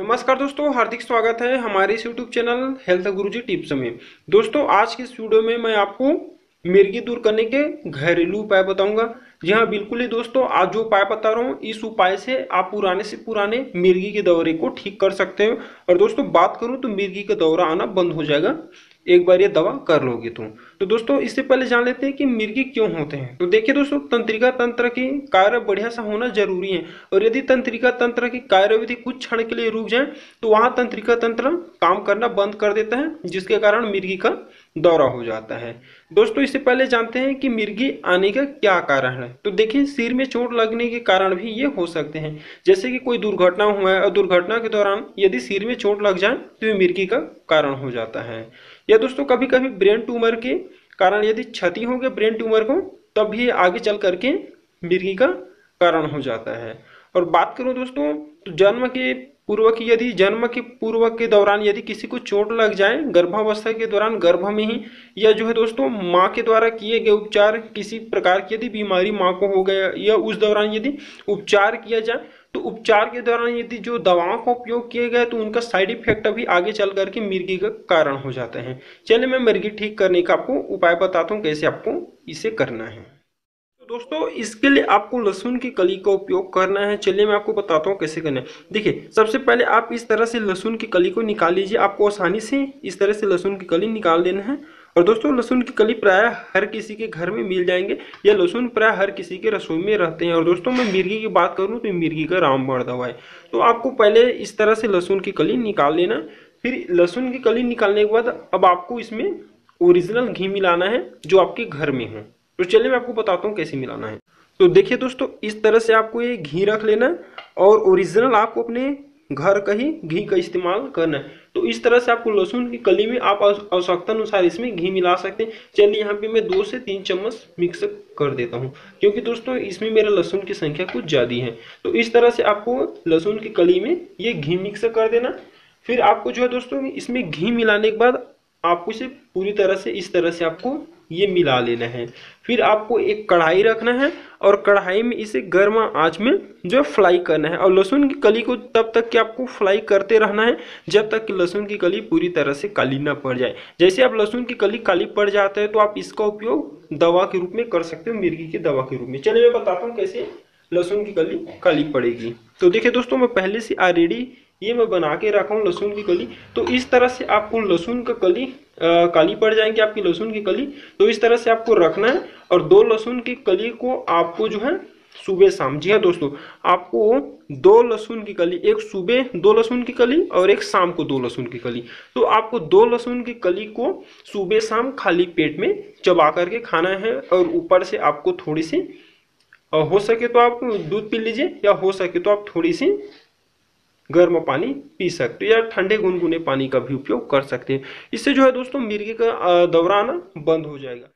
नमस्कार दोस्तों, हार्दिक स्वागत है हमारे इस YouTube channel health Guruji tips में। दोस्तों, आज के इस वीडियो में मैं आपको मिर्गी दूर करने के घरेलू उपाय बताऊँगा। जी हाँ बिल्कुल ही दोस्तों, आज जो उपाय बता रहा हूँ, इस उपाय से आप पुराने से पुराने मिर्गी के दौरे को ठीक कर सकते हो। और दोस्तों, बात करूँ तो मिर्गी का दौरा आना बंद हो जाएगा। एक बार ये दवा कर लोगे तुम। तो दोस्तों, इससे पहले जान लेते हैं कि मिर्गी क्यों होते हैं। तो देखिए दोस्तों, तंत्रिका तंत्र की कार्य बढ़िया सा होना ज़रूरी है। और यदि तंत्रिका तंत्र की कार्यविधि कुछ क्षण के लिए रुक जाए तो वहाँ तंत्रिका तंत्र काम करना बंद कर देता है, जिसके कारण मिर्गी का दौरा हो जाता है। दोस्तों, इससे पहले जानते हैं कि मिर्गी आने का क्या कारण है। तो देखिए सिर में चोट लगने के कारण भी ये हो सकते हैं। जैसे कि कोई दुर्घटना हुआ है और दुर्घटना के दौरान यदि सिर में चोट लग जाए तो ये मिर्गी का कारण हो जाता है। या दोस्तों कभी कभी ब्रेन ट्यूमर के कारण यदि क्षति हो गया ब्रेन ट्यूमर को, तब भी आगे चल करके मिर्गी का कारण हो जाता है। और बात करूँ दोस्तों तो जन्म के पूर्व की यदि, जन्म के पूर्व के दौरान यदि किसी को चोट लग जाए, गर्भावस्था के दौरान, गर्भ में ही, या जो है दोस्तों, माँ के द्वारा किए गए उपचार, किसी प्रकार की यदि बीमारी माँ को हो गया, या उस दौरान यदि उपचार किया जाए तो उपचार के दौरान यदि जो दवाओं का उपयोग किए गए तो उनका साइड इफ़ेक्ट अभी आगे चल करके मिर्गी का कारण हो जाते हैं। चलिए मैं मिर्गी ठीक करने का आपको उपाय बताता हूँ, कैसे आपको इसे करना है। दोस्तों, इसके लिए आपको लहसुन की कली का उपयोग करना है। चलिए मैं आपको बताता हूँ कैसे करना है। देखिए, सबसे पहले आप इस तरह से लहसुन की कली को निकाल लीजिए। आपको आसानी से इस तरह से लहसुन की कली निकाल देना है। और दोस्तों, लहसुन की कली प्राय हर किसी के घर में मिल जाएँगे, या लहसुन प्राय हर किसी के रसोई में रहते हैं। और दोस्तों, मैं मिर्गी की बात करूँ तो मिर्गी का रामबाण दवा है। तो आपको पहले इस तरह से लहसुन की कली निकाल लेना फिर लहसुन की कली निकालने के बाद अब आपको इसमें ओरिजिनल घी मिलाना है, जो आपके घर में हो। तो चलिए मैं आपको बताता हूँ कैसे मिलाना है। तो देखिए दोस्तों, इस तरह से आपको ये घी रख लेना और ओरिजिनल आपको अपने घर का ही घी का इस्तेमाल करना है। तो इस तरह से आपको लहसुन की कली में आप आवश्यकता अनुसार इसमें घी मिला सकते हैं। चलिए यहाँ पे मैं दो से तीन चम्मच मिक्स कर देता हूँ, क्योंकि दोस्तों इसमें मेरा लहसुन की संख्या कुछ ज़्यादा है। तो इस तरह से आपको लहसुन की कली में ये घी मिक्स कर देना। फिर आपको जो है दोस्तों, इसमें घी मिलाने के बाद आपको इसे पूरी तरह से इस तरह से आपको ये मिला लेना है। फिर आपको एक कढ़ाई रखना है और कढ़ाई में इसे गर्म आँच में जो फ्राई करना है। और लहसुन की कली को तब तक कि आपको फ्राई करते रहना है, जब तक कि लहसुन की कली पूरी तरह से काली ना पड़ जाए। जैसे आप लहसुन की कली काली पड़ जाता है तो आप इसका उपयोग दवा के रूप में कर सकते हो, मिर्गी की दवा के रूप में। चलिए मैं बताता हूँ कैसे लहसुन की कली काली पड़ेगी। तो देखिए दोस्तों, मैं पहले से ऑलरेडी ये मैं बना के रखा हूँ लहसुन की कली। तो इस तरह से आपको लहसुन का कली आ, काली पड़ जाएँगी आपकी लहसुन की कली। तो इस तरह से आपको रखना है और दो लहसुन की कली को आपको जो है सुबह शाम जी हाँ दोस्तों आपको दो लहसुन की कली एक सुबह दो लहसुन की कली और एक शाम को दो लहसुन की कली। तो आपको दो लहसुन की कली को सुबह शाम खाली पेट में चबा करके खाना है और ऊपर से आपको थोड़ी सी हो सके तो आप दूध पी लीजिए या हो सके तो आप थोड़ी सी गर्म पानी पी सकते हैं या ठंडे गुनगुने पानी का भी उपयोग कर सकते हैं। इससे जो है दोस्तों, मिर्गी का दौरा आना बंद हो जाएगा।